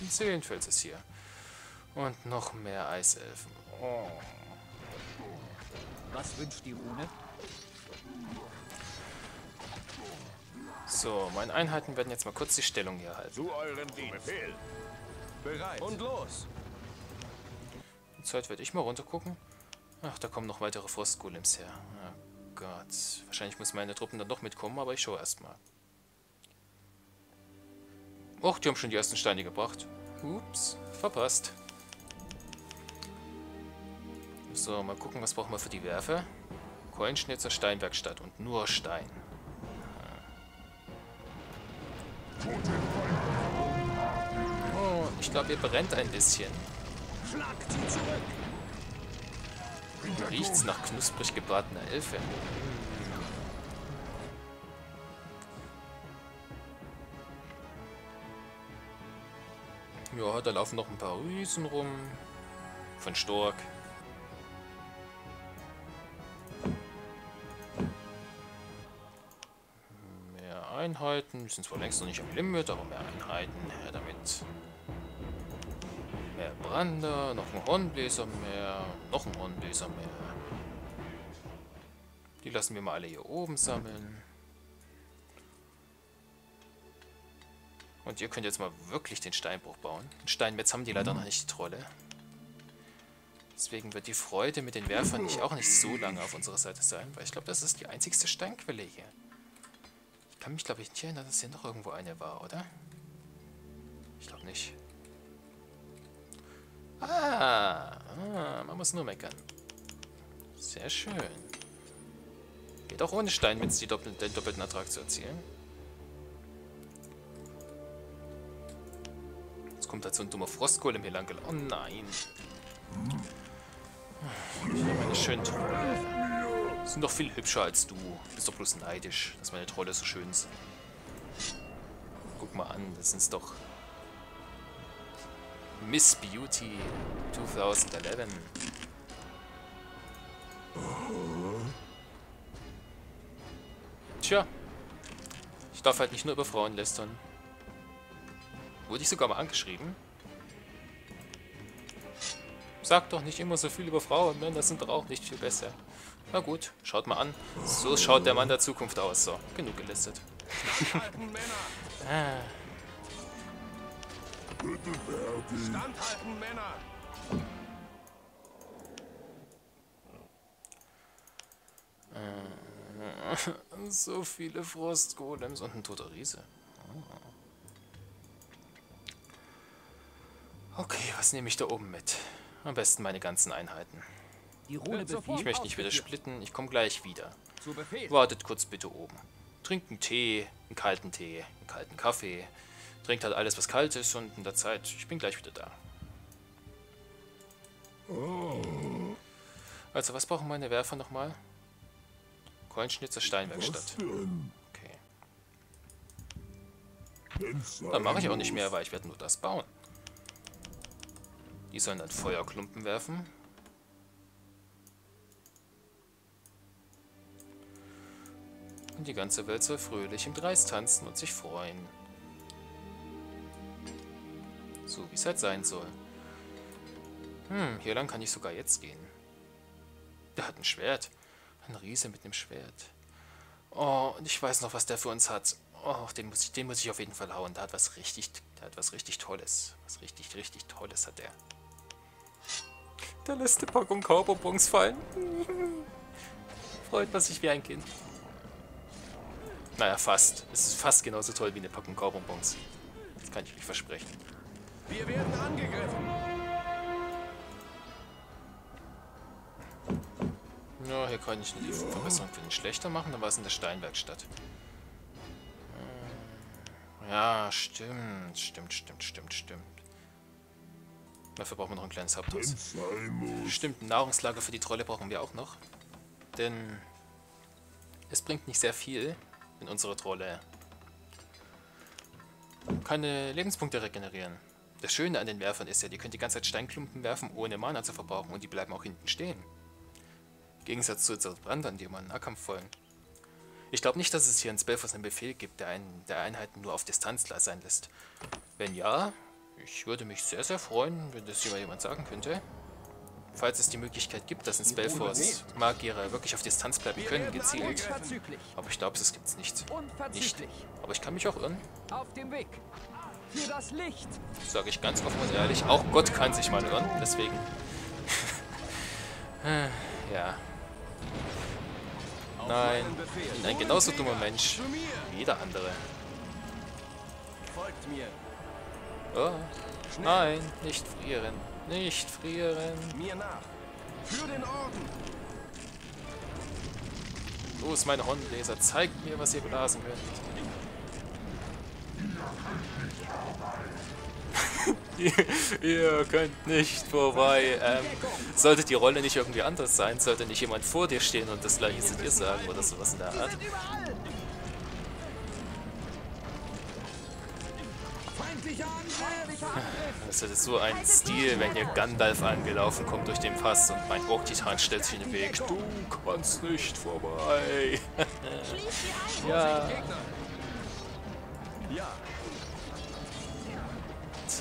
Ein Seelenfels ist hier. Und noch mehr Eiselfen. Oh. Was wünscht die Rune? So, meine Einheiten werden jetzt mal kurz die Stellung hier halten. Zu euren Dienst. Bereit. Und los. Die Zeit werde ich mal runtergucken. Ach, da kommen noch weitere Frostgolems her. Oh Gott. Wahrscheinlich müssen meine Truppen dann doch mitkommen, aber ich schaue erstmal. Och, die haben schon die ersten Steine gebracht. Ups, verpasst. So, mal gucken, was brauchen wir für die Werfe. Keulenschnitzer, Steinwerkstatt und nur Stein. Oh, ich glaube, ihr brennt ein bisschen. Riecht's nach knusprig gebratener Elfe. Ja, da laufen noch ein paar Riesen rum. Von Stork. Mehr Einheiten. Wir sind zwar längst noch nicht am Limit, aber mehr Einheiten. Her damit. Mehr Brander, noch ein Hornbläser mehr, noch ein Hornbläser mehr. Die lassen wir mal alle hier oben sammeln. Und ihr könnt jetzt mal wirklich den Steinbruch bauen. Den Steinmetz haben die leider noch nicht, die Trolle. Deswegen wird die Freude mit den Werfern nicht, auch nicht so lange auf unserer Seite sein, weil ich glaube, das ist die einzigste Steinquelle hier. Ich kann mich, glaube ich, nicht erinnern, dass hier noch irgendwo eine war, oder? Ich glaube nicht. Ah, ah, man muss nur meckern. Sehr schön. Geht auch ohne Steinmetz die doppel den doppelten Ertrag zu erzielen. Kommt halt so ein dummer Frostgolem hier lang gelaufen. Oh nein. Ich habe meine schönen Trolle. Sind doch viel hübscher als du. Bist doch bloß neidisch, dass meine Trolle so schön sind. Guck mal an, das sind doch Miss Beauty 2011. Tja, ich darf halt nicht nur über Frauen lästern. Wurde ich sogar mal angeschrieben? Sag doch nicht immer so viel über Frauen, Männer sind doch auch nicht viel besser. Na gut, schaut mal an. So schaut der Mann der Zukunft aus. So, genug gelistet. Ah, Standhalten, Männer. so viele Frostgolems und ein toter Riese. Okay, was nehme ich da oben mit? Am besten meine ganzen Einheiten. Ich möchte nicht wieder splitten, ich komme gleich wieder. Zu Befehl. Wartet kurz bitte oben. Trinkt einen Tee, einen kalten Tee, einen kalten Kaffee. Trinkt halt alles, was kalt ist und in der Zeit, ich bin gleich wieder da. Also, was brauchen meine Werfer nochmal? Keulenschnitzer Steinwerkstatt. Okay. Dann mache ich auch nicht mehr, weil ich werde nur das bauen. Die sollen dann Feuerklumpen werfen. Und die ganze Welt soll fröhlich im Kreis tanzen und sich freuen. So wie es halt sein soll. Hm, hier lang kann ich sogar jetzt gehen. Der hat ein Schwert. Ein Riese mit einem Schwert. Oh, und ich weiß noch, was der für uns hat. Oh, den muss ich, den muss ich auf jeden Fall hauen. Der hat was richtig, der hat was richtig Tolles. Was richtig, richtig Tolles hat der. Der lässt eine Packung Kaubonbons fallen. Freut man sich wie ein Kind. Naja, fast. Es ist fast genauso toll wie eine Packung Kaubonbons. Das kann ich euch versprechen. Wir werden angegriffen. Ja, hier kann ich eine Verbesserung für den Schlechter machen, dann war es in der Steinwerkstatt. Äh, Ja, stimmt, stimmt, stimmt, stimmt, stimmt. Dafür brauchen wir noch ein kleines Haupthaus. Stimmt, ein Nahrungslager für die Trolle brauchen wir auch noch. Denn es bringt nicht sehr viel, wenn unsere Trolle keine Lebenspunkte regenerieren. Das Schöne an den Werfern ist ja, die können die ganze Zeit Steinklumpen werfen, ohne Mana zu verbrauchen und die bleiben auch hinten stehen. Im Gegensatz zu unseren Brandern, die immer einen Nahkampf folgen. Ich glaube nicht, dass es hier in Spellforce einen Befehl gibt, der, einen, der Einheiten nur auf Distanz sein lässt. Wenn ja, ich würde mich sehr, sehr freuen, wenn das hier mal jemand sagen könnte. Falls es die Möglichkeit gibt, dass in Spellforce Magier wirklich auf Distanz bleiben können, gezielt. Aber ich glaube, es gibt es nicht. Nicht. Aber ich kann mich auch irren. Auf dem Weg. Für das Licht. Sage ich ganz offen und ehrlich. Auch Gott kann sich mal irren, deswegen. ja. Auf Nein. ein genauso dummer Mensch wie jeder andere. Folgt mir. Oh. Nein, nicht frieren. Nicht frieren. Mir nach. Für den Orden. Los, meine Hornleser, zeigt mir, was ihr blasen könnt. ihr, ihr könnt nicht vorbei. Ähm, sollte die Rolle nicht irgendwie anders sein, sollte nicht jemand vor dir stehen und das gleiche zu dir sagen oder sowas in der Art. Das ist so ein Stil, wenn hier Gandalf angelaufen kommt durch den Pass und mein Ork-Titan stellt sich in den Weg. Du kannst nicht vorbei. ja. Ja.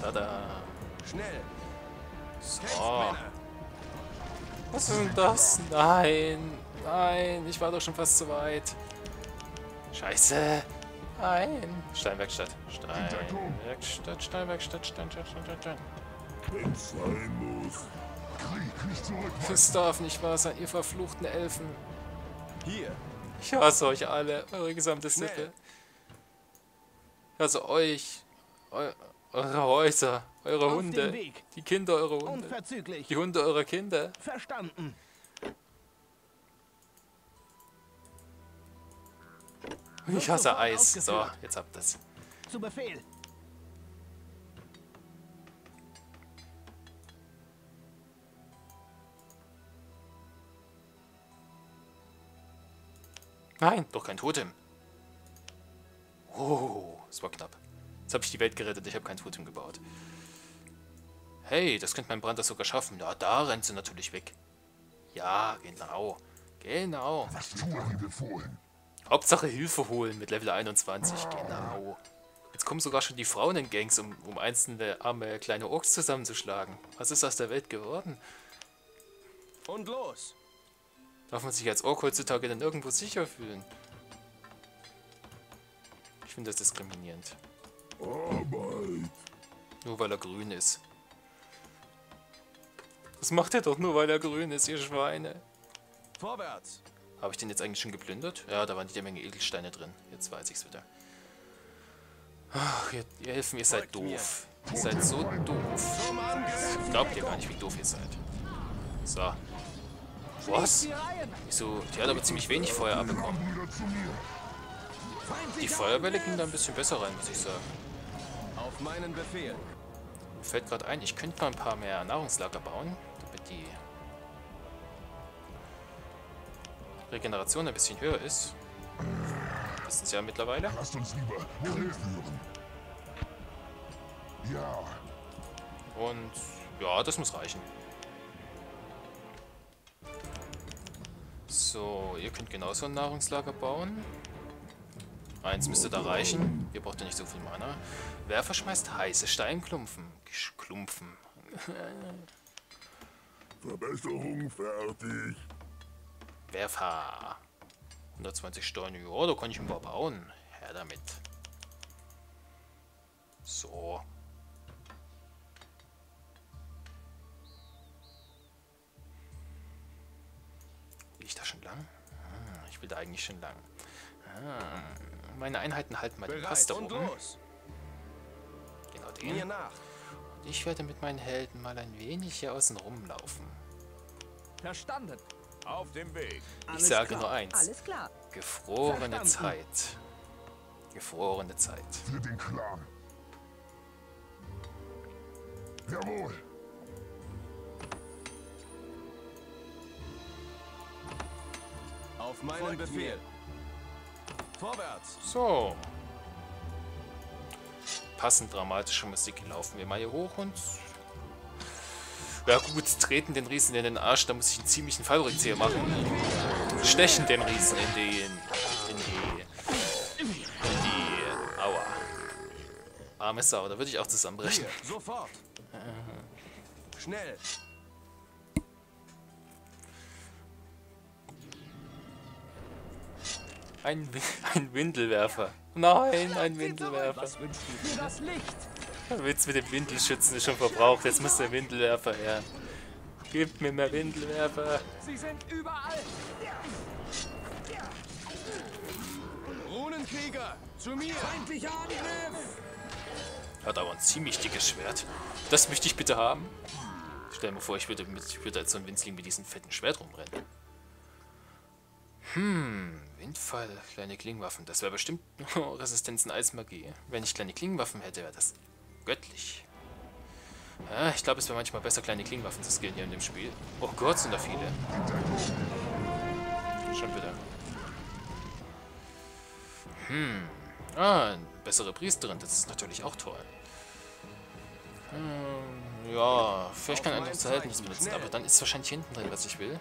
tada. Schnell. Männer. Was ist denn das? Nein, nein, ich war doch schon fast zu weit. Scheiße. Nein. Steinwerkstatt. Steinwerkstatt, Steinwerkstatt, Steinwerkstatt, Steinwerkstatt. Wenn's sein muss. Krieg nicht zurück, Das darf nicht wahr sein, ihr verfluchten Elfen. Hier. Ich hasse euch alle, eure gesamte Sippe. Ich hasse euch, eu eure Häuser, eure Auf Hunde, die Kinder eurer Hunde, Unverzüglich. die Hunde eurer Kinder. Verstanden. Ich hasse Eis. So, jetzt habt ihr's. Zu Befehl. Nein, doch kein Totem. Oh, das war knapp. Jetzt habe ich die Welt gerettet, ich habe kein Totem gebaut. Hey, das könnte mein Brander sogar schaffen. Ja, da rennt sie natürlich weg. Ja, genau. Genau. was Turin befohlen. Hauptsache Hilfe holen mit Level 21. Genau. Jetzt kommen sogar schon die Frauen in Gangs, um, um einzelne arme kleine Orks zusammenzuschlagen. Was ist aus der Welt geworden? Und los. Darf man sich als Ork heutzutage denn irgendwo sicher fühlen? Ich finde das diskriminierend. Arbeit. Nur weil er grün ist. Das macht er doch nur, weil er grün ist, ihr Schweine. Vorwärts. Habe ich den jetzt eigentlich schon geplündert? Ja, da waren jede Menge Edelsteine drin. Jetzt weiß ich's wieder. Ach, ihr, ihr Elfen, ihr seid doof. Ihr seid so doof. Glaubt ihr gar nicht, wie doof ihr seid. So. Was? Wieso? Die hat aber ziemlich wenig Feuer abbekommen. Die Feuerwelle ging da ein bisschen besser rein, muss ich sagen. Auf meinen Befehl. Mir fällt gerade ein, ich könnte mal ein paar mehr Nahrungslager bauen, damit die Regeneration ein bisschen höher ist. Wissen Sie ja mittlerweile. Lasst uns lieber Krieg führen. Ja, Und ja, das muss reichen. So, ihr könnt genauso ein Nahrungslager bauen. Eins müsste da reichen. Ihr braucht ja nicht so viel Mana. Werfer schmeißt heiße Steinklumpfen. Klumpfen. Verbesserung fertig. Werfer. 120 Steine. Ja, da kann ich ein paar bauen. Her damit. So. Will ich da schon lang? Ah, ich will da eigentlich schon lang. Ah, meine Einheiten halten mal den Pass da oben. los. Genau Mir den. nach. Und ich werde mit meinen Helden mal ein wenig hier außen rumlaufen. Verstanden. Auf dem Weg. Ich sage nur eins. Alles klar. Gefrorene Verstanden. Zeit. Gefrorene Zeit. Für den Clan. Jawohl. Auf meinen Befehl. Vorwärts. So. Passend dramatische Musik laufen wir mal hier hoch und. Ja gut, treten den Riesen in den Arsch, da muss ich einen ziemlichen Fallrückzieher machen. Stechen den Riesen in den. in die Aua. Arme Sau, da würde ich auch zusammenbrechen. Hier, sofort. Schnell. Ein, ein Windelwerfer. Nein, ein Windelwerfer. Was wünscht du für das Licht? Der Witz mit dem Windelschützen ist schon verbraucht. Jetzt muss der Windelwerfer her. Gib mir mehr Windelwerfer. Sie sind überall. Runenkrieger, zu mir. Feindlicher Angriff. Hat aber ein ziemlich dickes Schwert. Das möchte ich bitte haben. Stell mir vor, ich würde, mit, ich würde als so ein Winzling mit diesem fetten Schwert rumrennen. Hm, Windfall, kleine Klingenwaffen. Das wäre bestimmt Resistenzen Eismagie. Wenn ich kleine Klingenwaffen hätte, wäre das göttlich. Ja, ich glaube, es wäre manchmal besser, kleine Klingenwaffen zu skillen hier in dem Spiel. Oh Gott, sind da viele. Schon wieder. Hm. Ah, eine bessere Priesterin, das ist natürlich auch toll. Hm, ja, vielleicht kann Auf ein anderes mein Verhältnis Zeichen, benutzen, aber dann ist wahrscheinlich hinten drin, was ich will.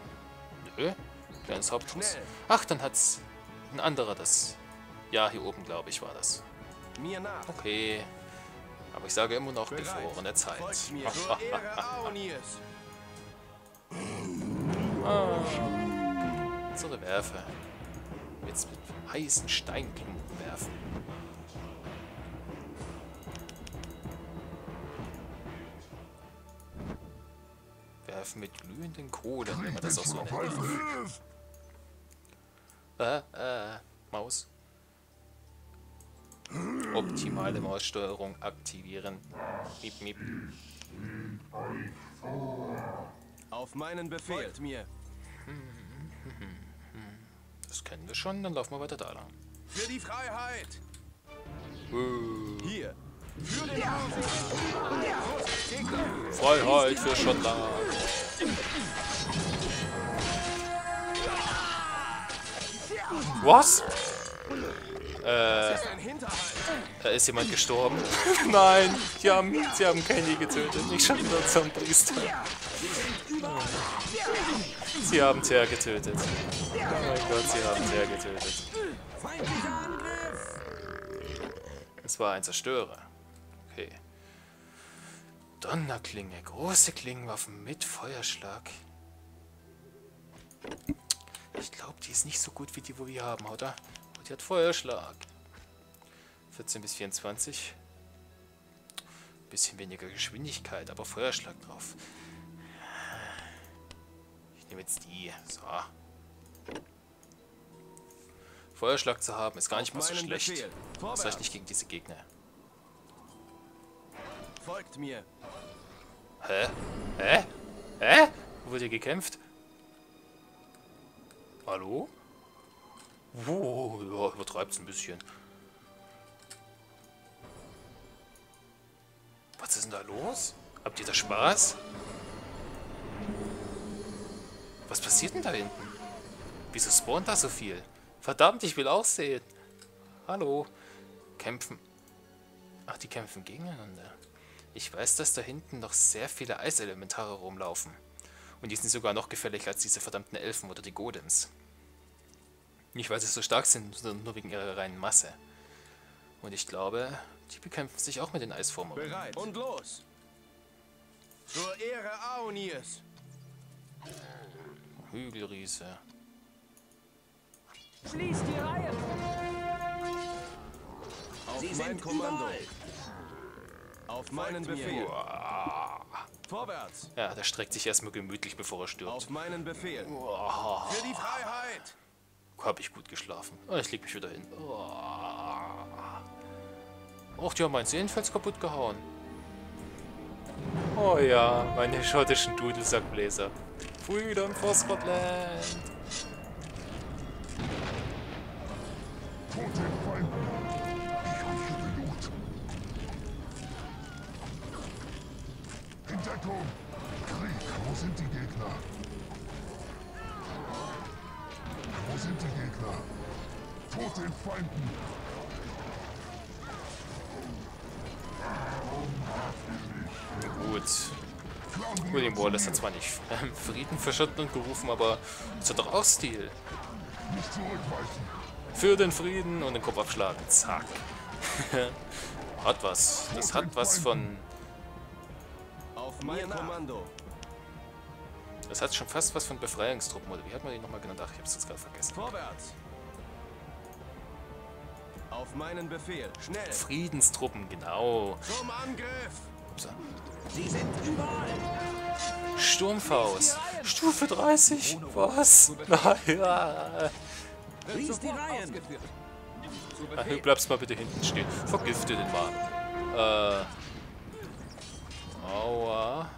Nö, kleines Haupthaus. Ach, dann hat's ein anderer das. Ja, hier oben, glaube ich, war das. Okay. Aber ich sage immer noch gefrorene Zeit. Ehre Aonirs. Unsere Werfer. Jetzt mit heißen Steinklumpen werfen. Werfen mit glühenden Kohlen, wenn man das auch so nennt. Äh, äh, Maus. Optimale Maussteuerung aktivieren. Miep, miep. Auf meinen Befehl. Folgt mir. Das kennen wir schon, dann laufen wir weiter da lang. Für die Freiheit. Äh, Hier. Für den Gegner. Freiheit für Schottland. Was? Hinterhalt. Da ist jemand gestorben. Nein, die haben, sie haben Candy getötet. Nicht schon wieder zum Priester. Sie haben Ter getötet. Oh mein Gott, sie haben Ter getötet. Es war ein Zerstörer. Okay. Donnerklinge, große Klingenwaffen mit Feuerschlag. Ich glaube, die ist nicht so gut wie die, wo wir haben, oder? Hat Feuerschlag. 14 bis 24. Bisschen weniger Geschwindigkeit, aber Feuerschlag drauf. Ich nehme jetzt die. So. Feuerschlag zu haben ist gar nicht mal so schlecht. Das reicht nicht gegen diese Gegner. Folgt mir. Hä? Hä? Hä? Wo wurde hier gekämpft? Hallo? Wo? Ja, übertreibt's ein bisschen. Was ist denn da los? Habt ihr da Spaß? Was passiert denn da hinten? Wieso spawnt da so viel? Verdammt, ich will auch sehen. Hallo? Kämpfen. Ach, die kämpfen gegeneinander. Ich weiß, dass da hinten noch sehr viele Eiselementare rumlaufen. Und die sind sogar noch gefährlicher als diese verdammten Elfen oder die Godems. Nicht, weil sie so stark sind, sondern nur wegen ihrer reinen Masse. Und ich glaube, die bekämpfen sich auch mit den Eisformen. Bereit. Und los. Zur Ehre Aonirs. Hügelriese. Schließt die Reihe. Auf Sie mein sind Kommando. überall. Auf meinen Befehl. Vorwärts. Ja, der streckt sich erstmal gemütlich, bevor er stirbt. Auf meinen Befehl. Für die Freiheit. Hab ich gut geschlafen. Oh, ich leg mich wieder hin. Oh. Och, die haben mein Seelenfels kaputt gehauen. Oh ja, meine schottischen Dudelsackbläser. Freedom for Scotland. Feinden! Gut. William Wallace hat zwar nicht Frieden für Schottland gerufen, aber es hat doch auch Stil. Für den Frieden und den Kopf abschlagen. Zack. hat was. Das hat was von... Auf mein Kommando. Das hat schon fast was von Befreiungstruppen, oder wie hat man die nochmal genannt? Ach, ich hab's jetzt gerade vergessen. Vorwärts. Auf meinen Befehl. Schnell. Friedenstruppen, genau. Zum Angriff. Upsa. Sie sind überall. Sturmfaust. Stufe 30. Was? Naja. Die Reihen. Ach, du bleibst mal bitte hinten stehen. Vergifte den mal. Äh. Aua.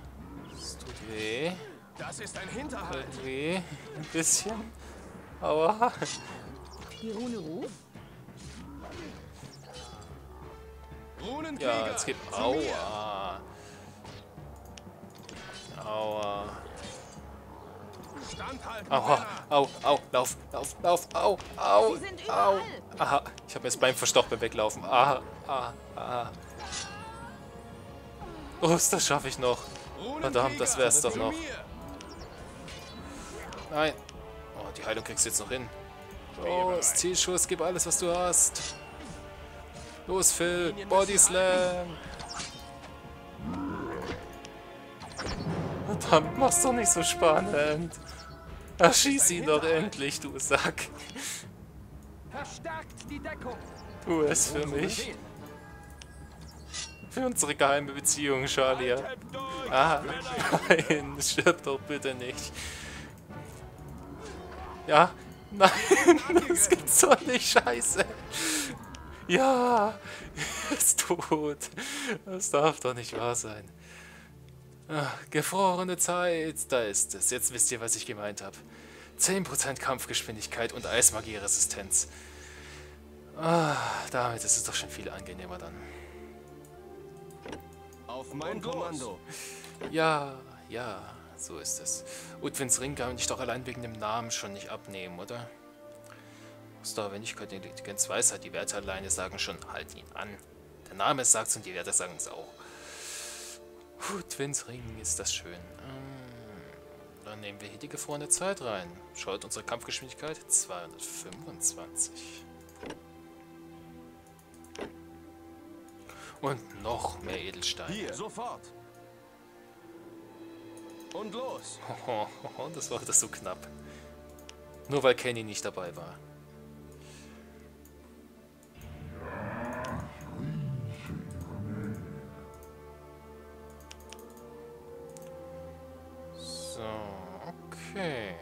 Das tut weh. Das ist ein Hinterhalt. Tut weh. Ein bisschen. Aua. Die Rune Ruf? Ja, jetzt geht. Aua. Aua. Aua. Au, au, lauf, lauf, lauf, au, au, au. Aha, ich habe mir das Bein verstaucht beim Weglaufen. Aha, ah, ah. Los, das schaffe ich noch. Verdammt, das wär's doch noch. Nein. Oh, die Heilung kriegst du jetzt noch hin. Los, Zielschuss, gib alles, was du hast. Los, Phil, Body Slam. Verdammt, mach's doch nicht so spannend. Erschieß ihn doch endlich, du Sack. Verstärkt die Deckung. Tu es für mich. Für unsere geheime Beziehung, Charlie. Ah, nein, stirb doch bitte nicht. Ja, nein, das gibt's doch nicht, scheiße. Ja, er ist tot. Das darf doch nicht wahr sein. Ah, gefrorene Zeit, da ist es. Jetzt wisst ihr, was ich gemeint habe. 10% Kampfgeschwindigkeit und Eismagie-Resistenz. Ah, damit ist es doch schon viel angenehmer dann. Auf mein Kommando. Ja, ja, so ist es. Udwins Ring kann ich doch allein wegen dem Namen schon nicht abnehmen, oder? Aus der Wendigkeit der Intelligenz Weisheit, die Werte alleine sagen schon, halt ihn an. Der Name sagt's und die Werte sagen es auch. Udwins Ring ist das schön. Mm, Dann nehmen wir hier die gefrorene Zeit rein. Schaut unsere Kampfgeschwindigkeit 225. Und noch mehr Edelsteine. Hier. Sofort. Und los. Oh, das war das so knapp. Nur weil Kenny nicht dabei war. So, okay.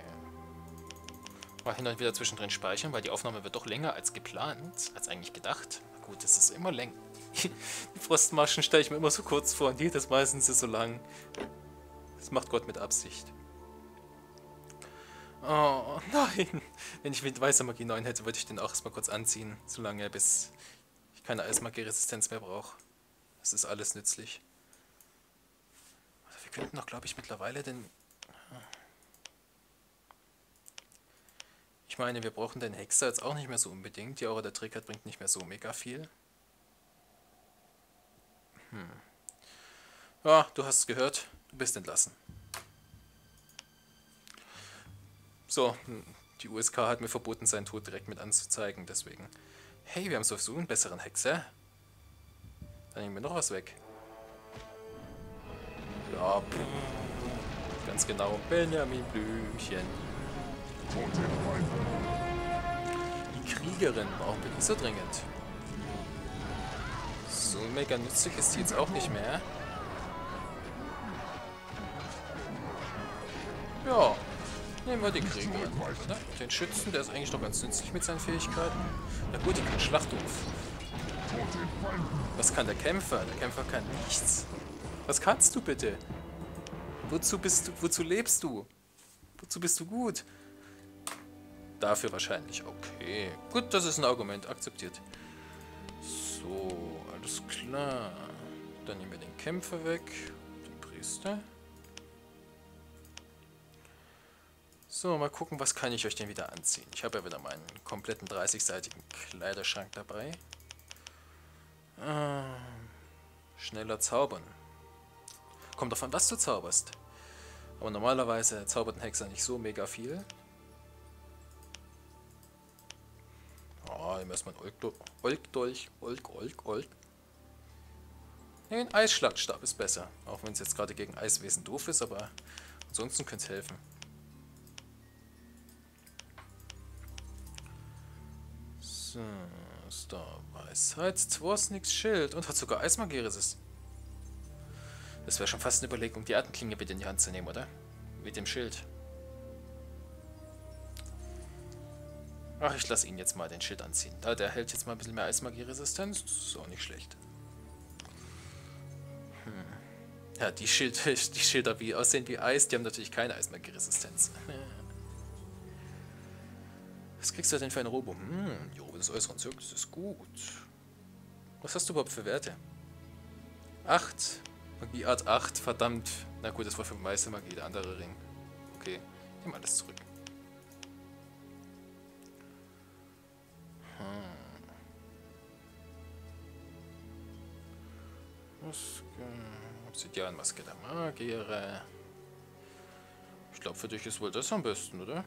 Mal hin und wieder zwischendrin speichern, weil die Aufnahme wird doch länger als geplant, als eigentlich gedacht. Na gut, es ist immer länger. Die Frostmaschen stelle ich mir immer so kurz vor und jedes Mal sind so lang. Das macht Gott mit Absicht. Oh, nein. Wenn ich mit weißer Magie 9 hätte, würde ich den auch erstmal kurz anziehen, solange bis ich keine Eismagie-Resistenz mehr brauche. Das ist alles nützlich. Wir könnten doch, glaube ich, mittlerweile den... Ich meine, wir brauchen den Hexer jetzt auch nicht mehr so unbedingt. Die Aura der Trickert bringt nicht mehr so mega viel. Hm. Ja, du hast es gehört. Du bist entlassen. So, hm, die USK hat mir verboten, seinen Tod direkt mit anzuzeigen, deswegen. Hey, wir haben sowieso einen besseren Hexer. Dann nehmen wir noch was weg. Ja, pff. ganz genau. Benjamin Blümchen. Die Kriegerin brauchen wir nicht so dringend. So mega nützlich ist die jetzt auch nicht mehr. Ja, nehmen wir die Kriegerin. Oder? Den Schützen, der ist eigentlich noch ganz nützlich mit seinen Fähigkeiten. Na gut, die kann Schlachtruf. Was kann der Kämpfer? Der Kämpfer kann nichts. Was kannst du bitte? Wozu bist du, wozu lebst du? Wozu bist du gut? Dafür wahrscheinlich. Okay. Gut, das ist ein Argument. Akzeptiert. So, alles klar. Dann nehmen wir den Kämpfer weg. Den Priester. So, mal gucken, was kann ich euch denn wieder anziehen. Ich habe ja wieder meinen kompletten 30-seitigen Kleiderschrank dabei. Ähm, schneller zaubern. Kommt davon, was du zauberst. Aber normalerweise zaubert ein Hexer nicht so mega viel. Oh, ihm erstmal einen Olk, Olk durch. Olk, Olk, Olk. Nee, ein Eisschlagstab ist besser. Auch wenn es jetzt gerade gegen Eiswesen doof ist, aber ansonsten könnte es helfen. So, ist da Weisheit, Zworsnix Schild und hat sogar Eismagie-Resist. Das wäre schon fast eine Überlegung, die Attenklinge bitte in die Hand zu nehmen, oder? Mit dem Schild. Ach, ich lasse ihn jetzt mal den Schild anziehen. Da, der hält jetzt mal ein bisschen mehr Eismagie-Resistenz. Das ist auch nicht schlecht. Hm. Ja, die, Schild, die Schilder, wie aussehen wie Eis, die haben natürlich keine Eismagie-Resistenz. Was kriegst du denn für eine Robo? Hm, die Robo des äußeren Zirkels ist gut. Was hast du überhaupt für Werte? 8. Magieart 8, verdammt. Na gut, das war für Meister Magie, der andere Ring. Okay, nimm alles zurück. Hm. Maske, Obsidianmaske der Magiere. Ich glaube, für dich ist wohl das am besten, oder?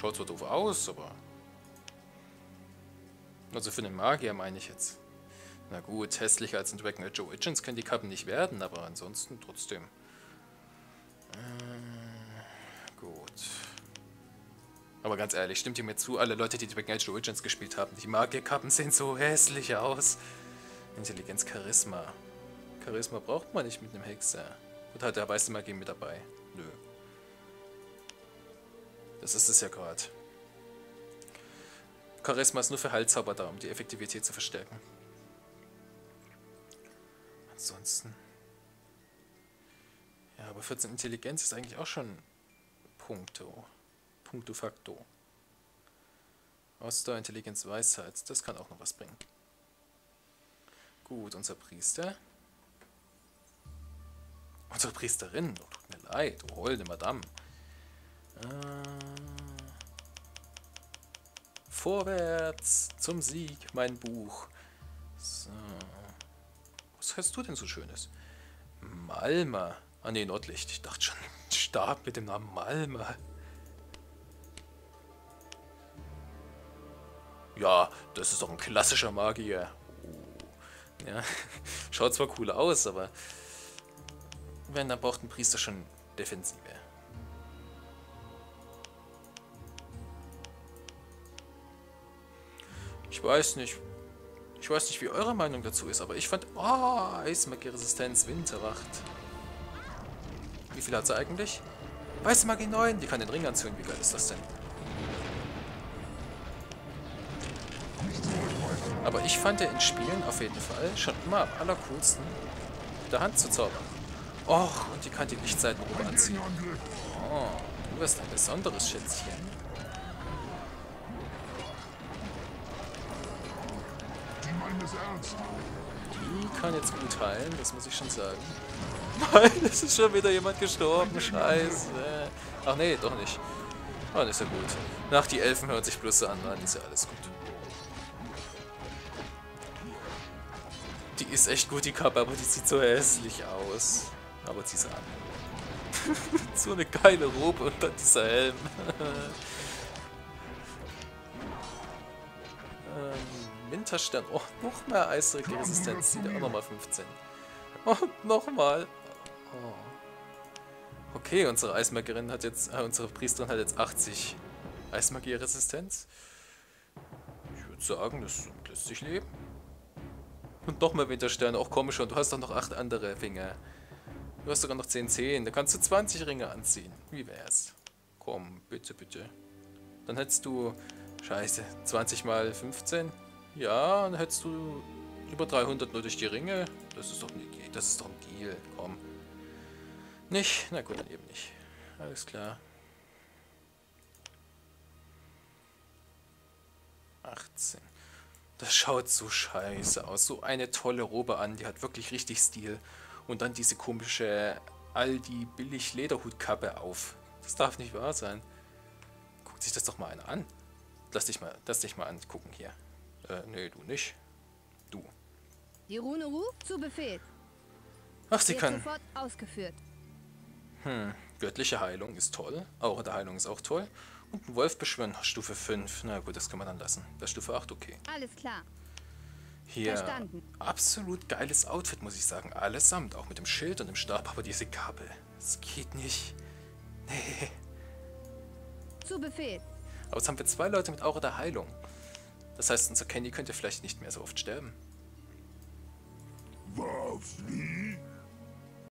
Schaut zwar doof aus, aber... Also für den Magier meine ich jetzt. Na gut, hässlicher als ein Dragon Age Origins können die Kappen nicht werden, aber ansonsten trotzdem. Äh, gut. Aber ganz ehrlich, stimmt ihr mir zu, alle Leute, die Dragon Age Origins gespielt haben, die Magierkappen sehen so hässlich aus. Intelligenz, Charisma. Charisma braucht man nicht mit einem Hexer. Gut, hat der weiße Magie mit dabei. Nö. Das ist es ja gerade. Charisma ist nur für Heilzauber da, um die Effektivität zu verstärken. Ansonsten. Ja, aber 14 Intelligenz ist eigentlich auch schon Punkto. Punkto facto. Ausdauer, Intelligenz, Weisheit. Das kann auch noch was bringen. Gut, unser Priester. Unsere Priesterin. Oh, tut mir leid. Oh, holde Madame. Äh, vorwärts zum Sieg, mein Buch. So. Was heißt du denn so Schönes? Malma. Ah ne, Nordlicht. Ich dachte schon, Stab mit dem Namen Malma. Ja, das ist doch ein klassischer Magier. Oh. Ja, schaut zwar cool aus, aber wenn, dann braucht ein Priester schon Defensive. Ich weiß nicht. Ich weiß nicht, wie eure Meinung dazu ist, aber ich fand... Oh, Eismagie-Resistenz, Winterwacht. Wie viel hat sie eigentlich? Weiße Magie 9, die kann den Ring anziehen. Wie geil ist das denn? Aber ich fand ja in Spielen auf jeden Fall schon immer am allercoolsten, mit der Hand zu zaubern. Och, und die kann die Lichtseiten rüber anziehen. Oh, du bist ein besonderes Schätzchen. Die kann jetzt gut heilen, das muss ich schon sagen. Nein, es ist schon wieder jemand gestorben, scheiße. Ach nee, doch nicht. Oh, ist ja gut. Nach die Elfen hören sich so an, dann ist ja alles gut. Die ist echt gut, die Kappe, aber die sieht so hässlich aus. Aber zieh sie an. so eine geile Robe und dann dieser Helm. ähm, Winterstern. Oh, noch mehr Eisresistenz. Sieht auch nochmal 15. Und nochmal. Oh. Okay, unsere Eismagierin hat jetzt, äh, unsere Priesterin hat jetzt 80 Eismagie-Resistenz. Ich würde sagen, das lässt sich leben. Und noch mehr Wintersterne, auch komisch und du hast doch noch 8 andere Finger. Du hast sogar noch 10 10, da kannst du 20 Ringe anziehen. Wie wär's? Komm, bitte, bitte. Dann hättest du, scheiße, 20 mal 15. Ja, dann hättest du über 300 nur durch die Ringe. Das ist doch, nicht, das ist doch ein Deal, komm. Nicht? Na gut, dann eben nicht. Alles klar. 18. Das schaut so scheiße aus. So eine tolle Robe an, die hat wirklich richtig Stil. Und dann diese komische Aldi billig Lederhutkappe auf. Das darf nicht wahr sein. Guck sich das doch mal einer an. Lass dich mal, lass dich mal angucken hier. Äh, nee, du nicht. Du. Die Rune Ruf zu Befehl. Ach, sie Wird kann. sofort ausgeführt. Hm, göttliche Heilung ist toll. Aura der Heilung ist auch toll. Und einen Wolf beschwören, Stufe 5. Na gut, das kann man dann lassen. Bei Stufe 8 okay. Alles klar. Hier, Verstanden. absolut geiles Outfit, muss ich sagen. Allesamt, auch mit dem Schild und dem Stab, aber diese Gabel, das geht nicht. Nee. Zu Befehl. Aber jetzt haben wir zwei Leute mit Aura der Heilung. Das heißt, unser Candy könnte vielleicht nicht mehr so oft sterben. Wafli?